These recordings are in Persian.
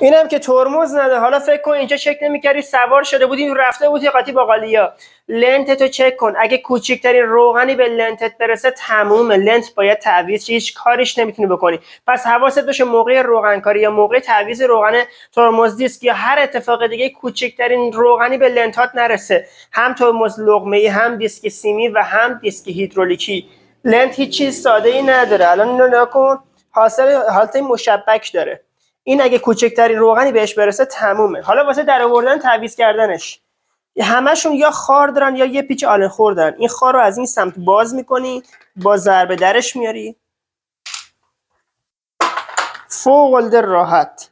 اینم که ترمز نده حالا فکر کن اینجا چک نمی‌کردی سوار شده بودی رفته بودی قاطی باقالیا لنت تو چک کن. اگه کوچکترین روغنی به لنتت برسه تمومه. لنت باید تعویض هیچ کاریش نمی‌تونی بکنی. پس حواست باشه موقع روغن کاری یا موقع تعویض روغن ترمز دیسک یا هر اتفاق دیگه کوچکترین روغنی به لنتات نرسه. هم ترمز لقمه هم دیسک سیمی و هم دیسک هیدرولیکی. لنت هیچ چیز چاره ای نداره. الان اینو نکن حاصل حالت مشبک داره. این اگه کوچکترین روغنی بهش برسه تمومه. حالا واسه در آوردن تعویض کردنش. همشون یا خار دارن یا یه پیچ آلن خوردن این خار رو از این سمت باز می‌کنی با ضربه درش میاری. فوق راحت.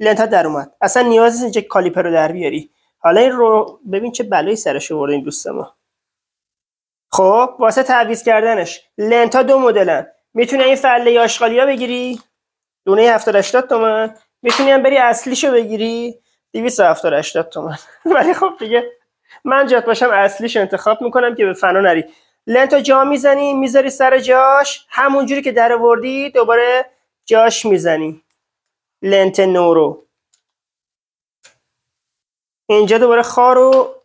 لنت ها در اومد. اصلا نیاز نیست اینجا کالیپر رو در بیاری. حالا این رو ببین چه بلایی سرش آورده این دوست ما. خب واسه تعویض کردنش. لنت ها دو مدلن. می‌تونی این فله آشغالی ها بگیری؟ دونه 70 80 تومن. می‌تونی هم بری اصلیشو بگیری؟ 270 80 تومن. ولی خب دیگه من جات باشم اصلیش انتخاب می‌کنم که به فنا نری. لنتو جا می‌زنی می‌ذاری سر جاش. همونجوری که در وردی دوباره جاش می‌زنی. لنت نورو اینجا دوباره خارو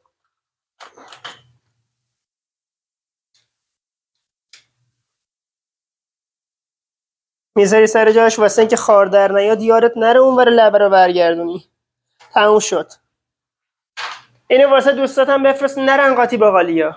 می‌ذاری سر جاش واسه اینکه خار در نیاد یارت نره اون بره لبه رو برگردونی. تموم شد. اینو واسه دوستاتم بفرست نرن قاطی باقالیا